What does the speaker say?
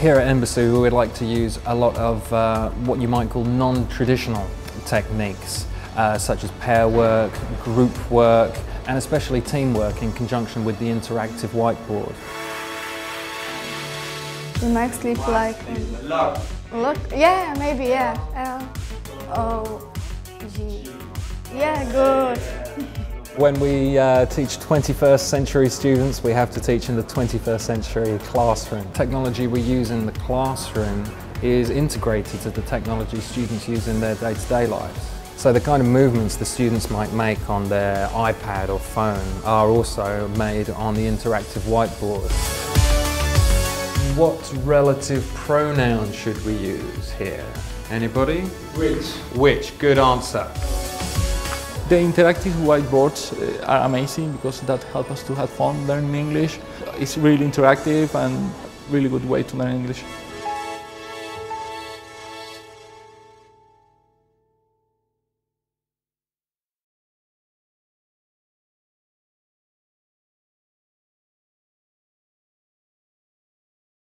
Here at Embassy we would like to use a lot of uh, what you might call non-traditional techniques uh, such as pair work, group work and especially teamwork in conjunction with the interactive whiteboard. You might sleep like look. Look, yeah, maybe yeah. L O G. Yeah, good. When we uh, teach 21st century students, we have to teach in the 21st century classroom. Technology we use in the classroom is integrated to the technology students use in their day-to-day -day lives. So the kind of movements the students might make on their iPad or phone are also made on the interactive whiteboard. What relative pronoun should we use here? Anybody? Which. Which, good answer. The interactive whiteboards uh, are amazing because that help us to have fun learning English. It's really interactive and really good way to learn English.